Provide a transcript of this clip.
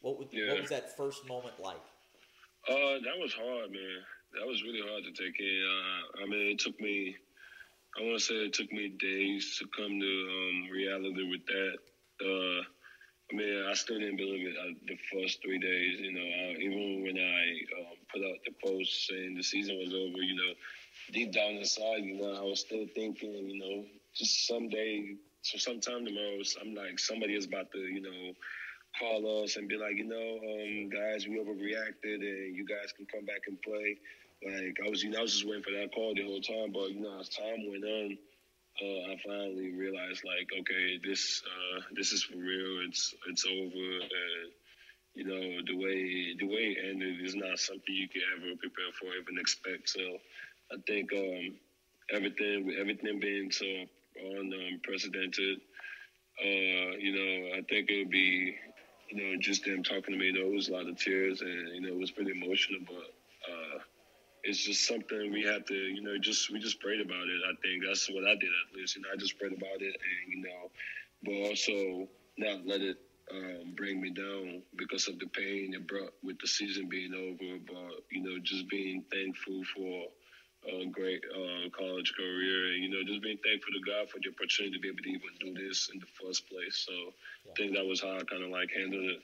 What was, Yeah. what was that first moment like? Uh, that was hard, man. That was really hard to take in. Uh, I mean, it took me. I want to say it took me days to come to um, reality with that. Uh, I mean, I still didn't believe it uh, the first three days. You know, uh, even when I um, put out the post saying the season was over, you know, deep down inside, you know, I was still thinking, you know, just someday, so sometime tomorrow, I'm like, somebody is about to, you know, call us and be like, you know, um, guys, we overreacted, and you guys can come back and play. Like I was, you know, I was just waiting for that call the whole time. But you know, as time went on, uh, I finally realized, like, okay, this, uh, this is for real. It's, it's over. And, you know, the way the way it ended is not something you can ever prepare for, even expect. So, I think um, everything, everything being so unprecedented, uh, you know, I think it would be you know, just them talking to me, you know, it was a lot of tears and, you know, it was pretty emotional, but uh, it's just something we had to, you know, just, we just prayed about it. I think that's what I did at least, you know, I just prayed about it and, you know, but also not let it um, bring me down because of the pain it brought with the season being over, but, you know, just being thankful for a great uh, college career and, you know, just being thankful to God for the opportunity to be able to even do this in the first place. So, I think that was how I kind of like handled it.